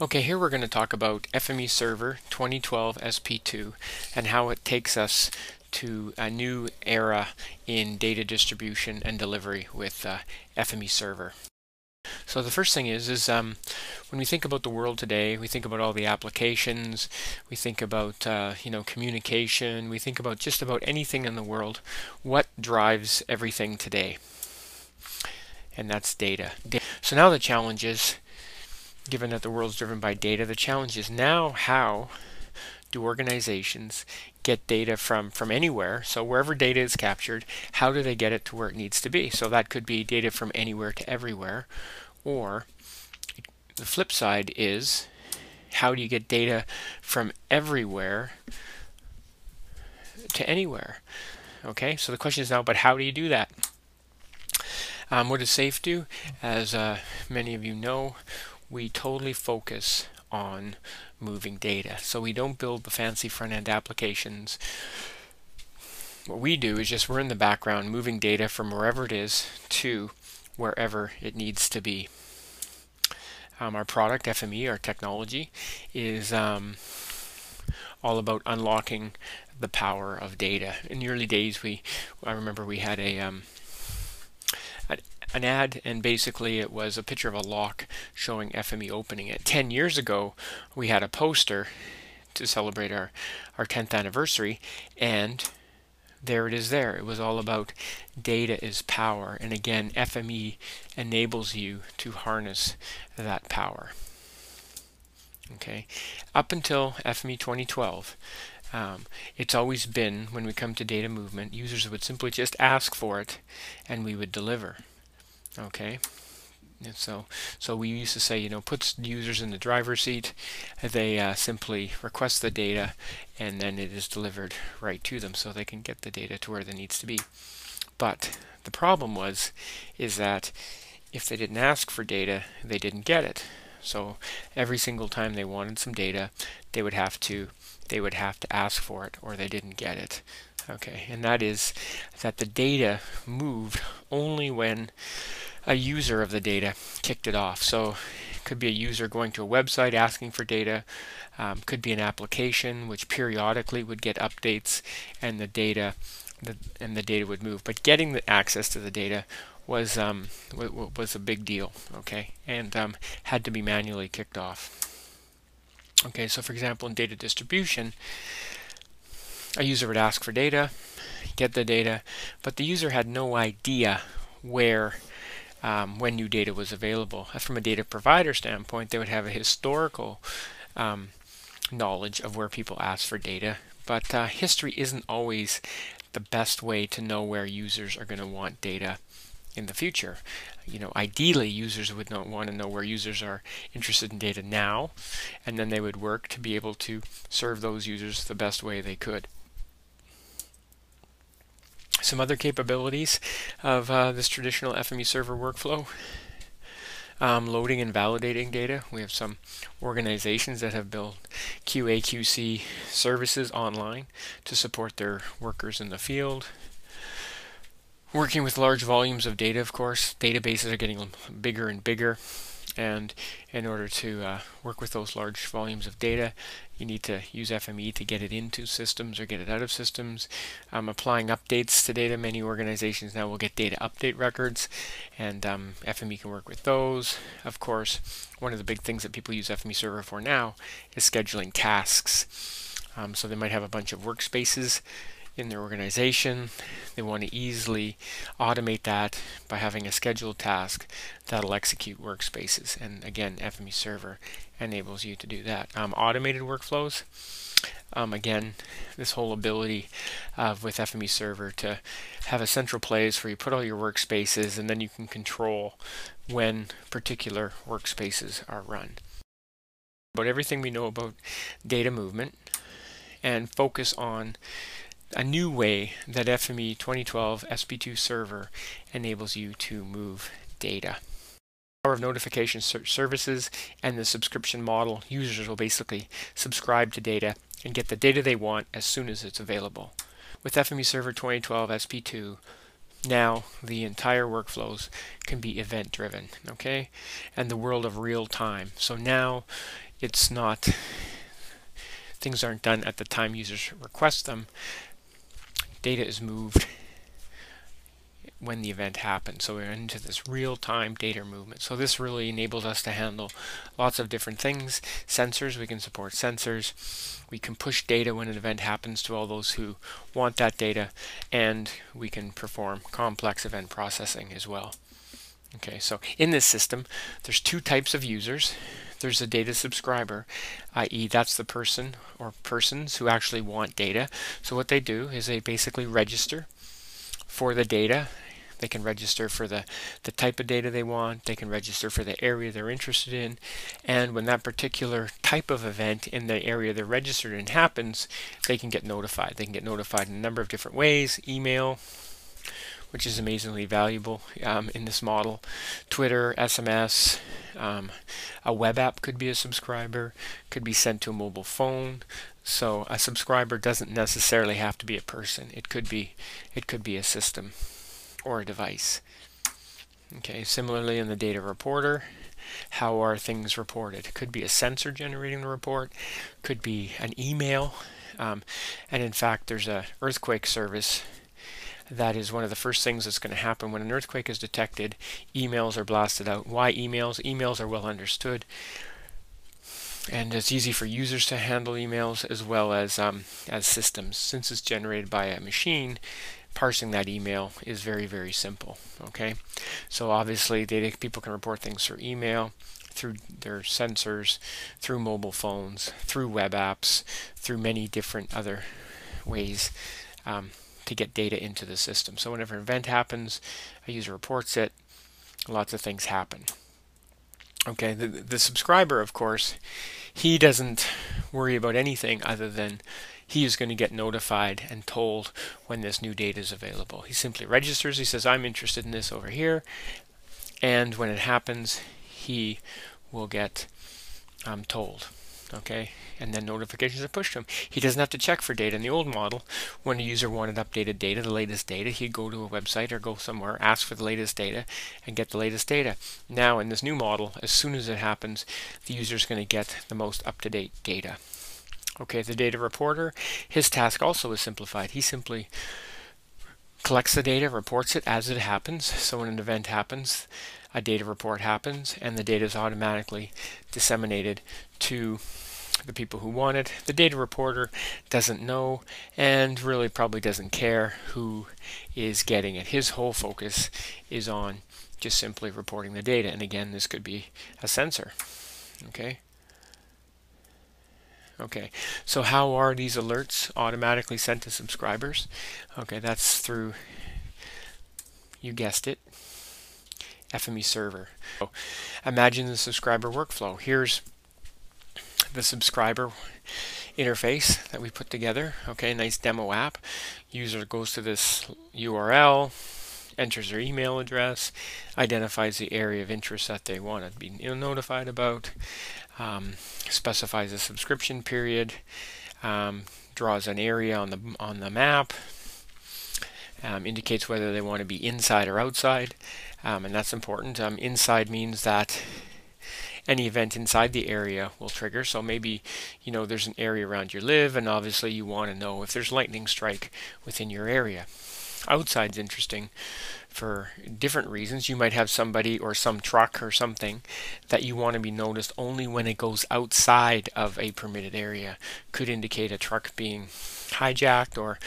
Okay, here we're going to talk about FME Server 2012 SP2 and how it takes us to a new era in data distribution and delivery with uh, FME Server. So the first thing is, is um, when we think about the world today, we think about all the applications, we think about uh, you know communication, we think about just about anything in the world. What drives everything today? And that's data. So now the challenge is given that the world is driven by data. The challenge is now how do organizations get data from from anywhere? So wherever data is captured how do they get it to where it needs to be? So that could be data from anywhere to everywhere. Or the flip side is how do you get data from everywhere to anywhere? Okay so the question is now but how do you do that? Um, what does SAFE do? As uh, many of you know we totally focus on moving data. So we don't build the fancy front-end applications. What we do is just we're in the background moving data from wherever it is to wherever it needs to be. Um, our product, FME, our technology, is um, all about unlocking the power of data. In the early days, we I remember we had a um, an ad and basically it was a picture of a lock showing FME opening it. 10 years ago we had a poster to celebrate our, our 10th anniversary and there it is there. It was all about data is power and again FME enables you to harness that power. Okay, up until FME 2012 um, it's always been, when we come to data movement, users would simply just ask for it and we would deliver. Okay. And so, so we used to say, you know, puts users in the driver's seat. They uh, simply request the data, and then it is delivered right to them, so they can get the data to where it needs to be. But the problem was, is that if they didn't ask for data, they didn't get it. So every single time they wanted some data, they would have to, they would have to ask for it, or they didn't get it. Okay, and that is that the data moved only when a user of the data kicked it off. So it could be a user going to a website asking for data, um, could be an application which periodically would get updates and the data the, and the data would move. But getting the access to the data was um, was a big deal, okay, and um, had to be manually kicked off. Okay, so for example, in data distribution, a user would ask for data, get the data, but the user had no idea where um, when new data was available. From a data provider standpoint, they would have a historical um, knowledge of where people ask for data, but uh, history isn't always the best way to know where users are going to want data in the future. You know, ideally, users would not want to know where users are interested in data now, and then they would work to be able to serve those users the best way they could. Some other capabilities of uh, this traditional FME server workflow. Um, loading and validating data. We have some organizations that have built QA QC services online to support their workers in the field. Working with large volumes of data, of course, databases are getting bigger and bigger. And in order to uh, work with those large volumes of data, you need to use FME to get it into systems or get it out of systems. Um, applying updates to data, many organizations now will get data update records, and um, FME can work with those. Of course, one of the big things that people use FME Server for now is scheduling tasks. Um, so they might have a bunch of workspaces in their organization. They want to easily automate that by having a scheduled task that'll execute workspaces. And again, FME Server enables you to do that. Um, automated workflows. Um, again, this whole ability uh, with FME Server to have a central place where you put all your workspaces and then you can control when particular workspaces are run. About everything we know about data movement and focus on a new way that FME 2012 SP2 server enables you to move data. Power of notification services and the subscription model, users will basically subscribe to data and get the data they want as soon as it's available. With FME Server 2012 SP2, now the entire workflows can be event driven, okay? And the world of real time. So now it's not things aren't done at the time users request them. Data is moved when the event happens. So we're into this real-time data movement. So this really enables us to handle lots of different things. Sensors, we can support sensors. We can push data when an event happens to all those who want that data. And we can perform complex event processing as well. Okay, so in this system, there's two types of users. There's a data subscriber, i.e. that's the person or persons who actually want data. So what they do is they basically register for the data they can register for the, the type of data they want. They can register for the area they're interested in. And when that particular type of event in the area they're registered in happens, they can get notified. They can get notified in a number of different ways. Email, which is amazingly valuable um, in this model. Twitter, SMS, um, a web app could be a subscriber, could be sent to a mobile phone. So a subscriber doesn't necessarily have to be a person. It could be, it could be a system or a device. Okay, similarly in the data reporter, how are things reported? It Could be a sensor generating the report, could be an email, um, and in fact there's a earthquake service that is one of the first things that's going to happen when an earthquake is detected. Emails are blasted out. Why emails? Emails are well understood. And it's easy for users to handle emails as well as um, as systems. Since it's generated by a machine, parsing that email is very, very simple. Okay, so obviously data people can report things through email, through their sensors, through mobile phones, through web apps, through many different other ways um, to get data into the system. So whenever an event happens, a user reports it, lots of things happen. Okay, the, the subscriber, of course, he doesn't worry about anything other than he is going to get notified and told when this new data is available. He simply registers, he says, I'm interested in this over here, and when it happens, he will get um, told. Okay, and then notifications are pushed to him. He doesn't have to check for data. In the old model, when a user wanted updated data, the latest data, he'd go to a website or go somewhere, ask for the latest data, and get the latest data. Now, in this new model, as soon as it happens, the user is going to get the most up-to-date data. Okay, the data reporter, his task also is simplified. He simply collects the data, reports it as it happens. So when an event happens, a data report happens, and the data is automatically disseminated to the people who want it. The data reporter doesn't know and really probably doesn't care who is getting it. His whole focus is on just simply reporting the data. And again, this could be a sensor. Okay. Okay, so how are these alerts automatically sent to subscribers? Okay, that's through, you guessed it, FME server. So imagine the subscriber workflow. Here's the subscriber interface that we put together. Okay, nice demo app. User goes to this URL, enters their email address, identifies the area of interest that they want to be notified about, um, specifies a subscription period, um, draws an area on the on the map, um, indicates whether they want to be inside or outside, um, and that's important. Um, inside means that any event inside the area will trigger. So maybe, you know, there's an area around your live, and obviously you want to know if there's lightning strike within your area. Outside's interesting for different reasons. You might have somebody or some truck or something that you want to be noticed only when it goes outside of a permitted area. Could indicate a truck being hijacked or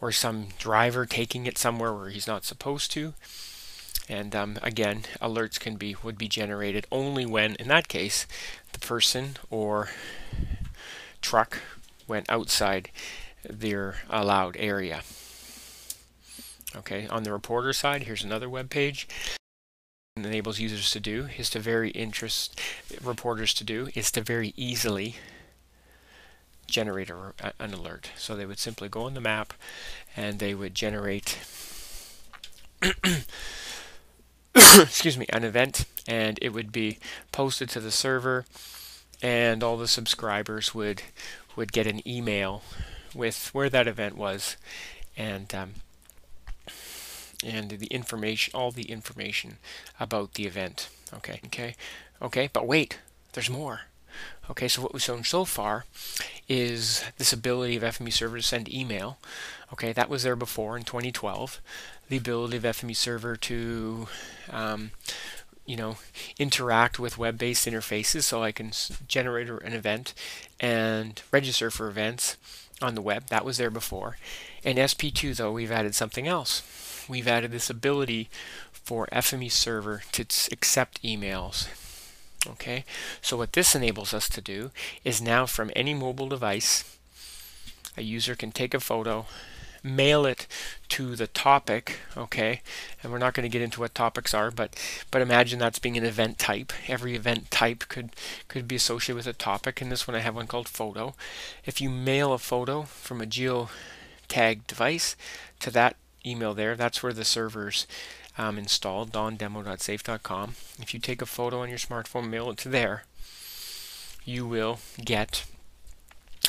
or some driver taking it somewhere where he's not supposed to. And um, again, alerts can be would be generated only when, in that case, the person or truck went outside their allowed area. Okay, on the reporter side, here's another web page. enables users to do is to very interest reporters to do is to very easily generate a, an alert. So they would simply go on the map and they would generate excuse me an event and it would be posted to the server and all the subscribers would would get an email with where that event was and um, and the information, all the information about the event. Okay, okay, okay, but wait, there's more. Okay, so what we've shown so far is this ability of FME server to send email. Okay, that was there before in 2012. The ability of FME server to um, you know, interact with web-based interfaces so I can generate an event and register for events on the web. That was there before. In SP2 though, we've added something else. We've added this ability for FME server to accept emails. Okay, so what this enables us to do is now from any mobile device, a user can take a photo, mail it to the topic, okay? And we're not going to get into what topics are, but but imagine that's being an event type. Every event type could could be associated with a topic. And this one I have one called photo. If you mail a photo from a geo tagged device to that email there, that's where the servers um, installed, dondemo.safe.com. If you take a photo on your smartphone, mail it to there, you will get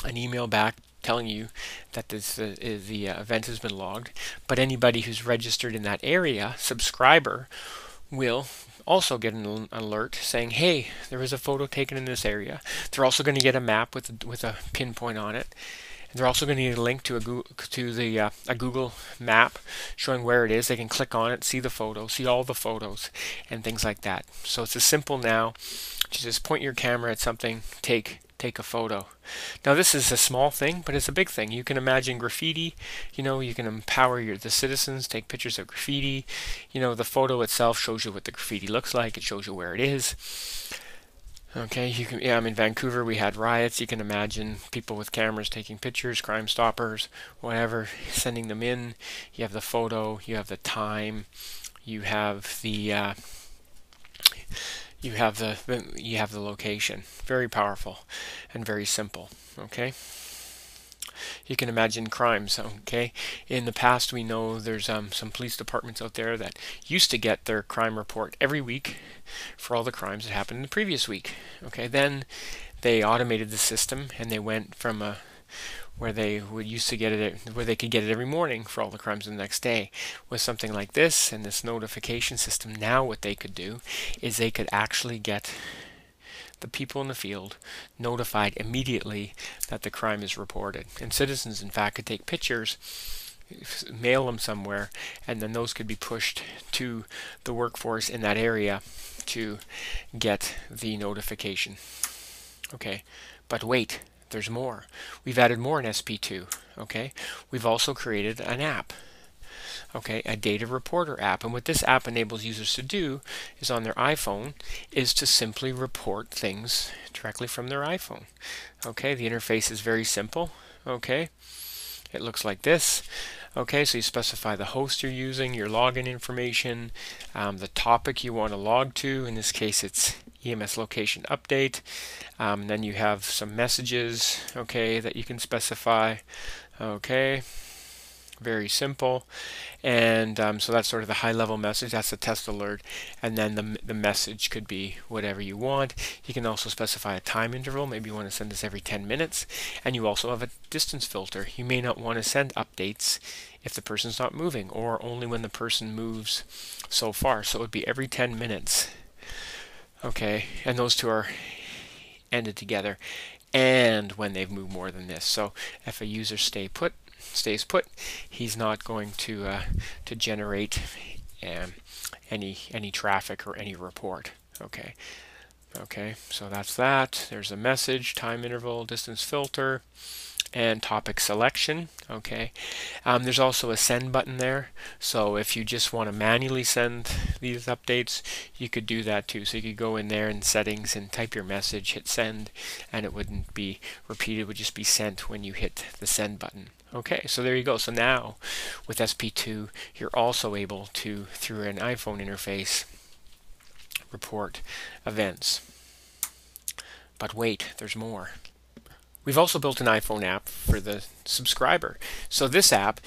an email back telling you that this uh, the uh, event has been logged. But anybody who's registered in that area, subscriber, will also get an alert saying, "Hey, there was a photo taken in this area." They're also going to get a map with with a pinpoint on it. And they're also going to need a link to a Google, to the uh, a Google map showing where it is. They can click on it, see the photo, see all the photos, and things like that. So it's as simple now to just point your camera at something, take take a photo. Now this is a small thing, but it's a big thing. You can imagine graffiti, you know, you can empower your the citizens, take pictures of graffiti. You know, the photo itself shows you what the graffiti looks like, it shows you where it is. Okay, you can yeah, I'm in Vancouver, we had riots. You can imagine people with cameras taking pictures, crime stoppers, whatever, sending them in. You have the photo, you have the time, you have the uh, you have the you have the location. Very powerful and very simple. Okay. You can imagine crimes. Okay. In the past, we know there's um, some police departments out there that used to get their crime report every week for all the crimes that happened in the previous week. Okay. Then they automated the system and they went from a where they would used to get it where they could get it every morning for all the crimes of the next day with something like this and this notification system now what they could do is they could actually get the people in the field notified immediately that the crime is reported. And citizens in fact could take pictures mail them somewhere and then those could be pushed to the workforce in that area to get the notification. Okay but wait there's more. We've added more in SP2. Okay, we've also created an app. Okay, a data reporter app, and what this app enables users to do is on their iPhone is to simply report things directly from their iPhone. Okay, the interface is very simple. Okay, it looks like this. Okay, so you specify the host you're using, your login information, um, the topic you want to log to. In this case, it's EMS location update. Um, then you have some messages, okay, that you can specify. Okay, very simple. And um, so that's sort of the high level message. That's the test alert. And then the, the message could be whatever you want. You can also specify a time interval. Maybe you want to send this every 10 minutes. And you also have a distance filter. You may not want to send updates if the person's not moving or only when the person moves so far. So it would be every 10 minutes Okay, and those two are ended together and when they've moved more than this. So if a user stay put, stays put, he's not going to uh, to generate um, any any traffic or any report. Okay, okay, so that's that. There's a message, time interval, distance filter and topic selection okay? Um, there's also a send button there. So if you just want to manually send these updates you could do that too. So you could go in there in settings and type your message hit send and it wouldn't be repeated. It would just be sent when you hit the send button. Okay so there you go. So now with SP2 you're also able to through an iPhone interface report events. But wait there's more We've also built an iPhone app for the subscriber. So this app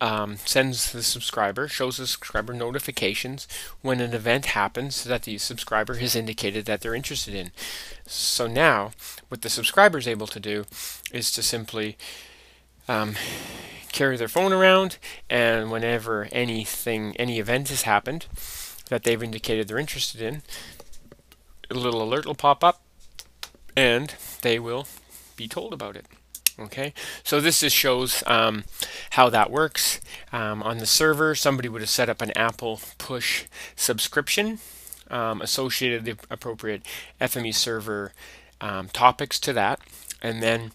um, sends the subscriber, shows the subscriber notifications when an event happens that the subscriber has indicated that they're interested in. So now, what the subscriber is able to do is to simply um, carry their phone around, and whenever anything, any event has happened that they've indicated they're interested in, a little alert will pop up and they will be told about it. Okay, so this just shows um, how that works. Um, on the server, somebody would have set up an Apple push subscription, um, associated the appropriate FME server um, topics to that, and then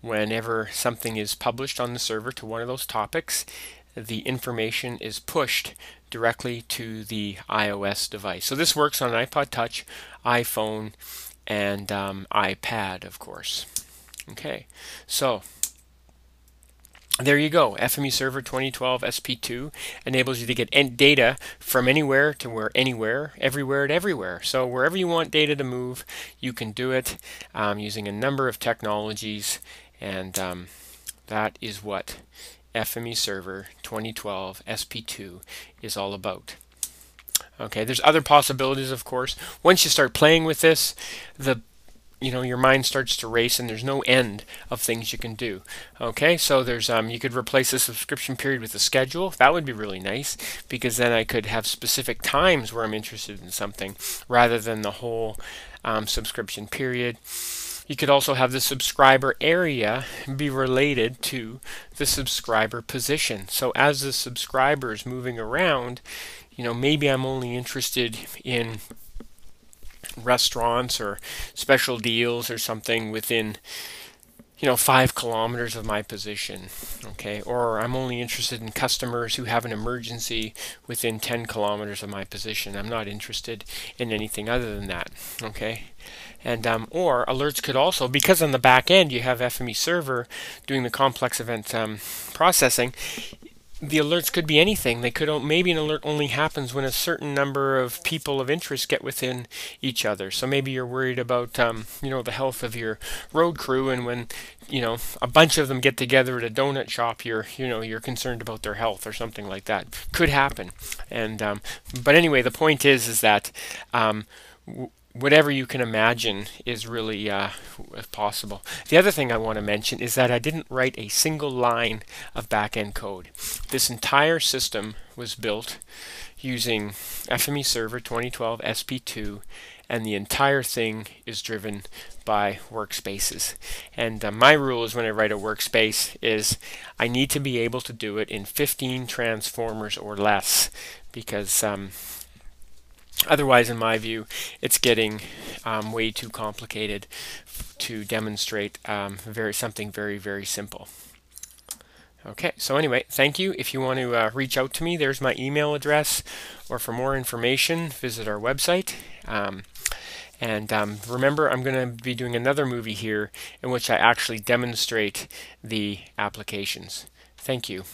whenever something is published on the server to one of those topics, the information is pushed directly to the iOS device. So this works on an iPod Touch, iPhone, and um, iPad, of course. Okay, so there you go. FME Server 2012 SP2 enables you to get data from anywhere to where anywhere, everywhere to everywhere. So wherever you want data to move, you can do it um, using a number of technologies, and um, that is what FME Server 2012 SP2 is all about. Okay, there's other possibilities, of course. Once you start playing with this, the you know your mind starts to race and there's no end of things you can do. Okay so there's um you could replace the subscription period with a schedule. That would be really nice because then I could have specific times where I'm interested in something rather than the whole um, subscription period. You could also have the subscriber area be related to the subscriber position. So as the subscriber is moving around you know maybe I'm only interested in restaurants or special deals or something within you know five kilometers of my position okay? Or I'm only interested in customers who have an emergency within 10 kilometers of my position. I'm not interested in anything other than that okay? And um, or alerts could also because on the back end you have FME server doing the complex event um, processing the alerts could be anything. They could maybe an alert only happens when a certain number of people of interest get within each other. So maybe you're worried about um, you know the health of your road crew, and when you know a bunch of them get together at a donut shop, you're you know you're concerned about their health or something like that. Could happen. And um, but anyway, the point is is that um, whatever you can imagine is really uh, possible. The other thing I want to mention is that I didn't write a single line of backend code. This entire system was built using FME Server 2012 SP2 and the entire thing is driven by workspaces. And uh, my rule is when I write a workspace is I need to be able to do it in 15 transformers or less because um, Otherwise, in my view, it's getting um, way too complicated to demonstrate um, very something very, very simple. Okay, so anyway, thank you. If you want to uh, reach out to me, there's my email address, or for more information, visit our website. Um, and um, remember, I'm going to be doing another movie here in which I actually demonstrate the applications. Thank you.